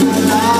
alive.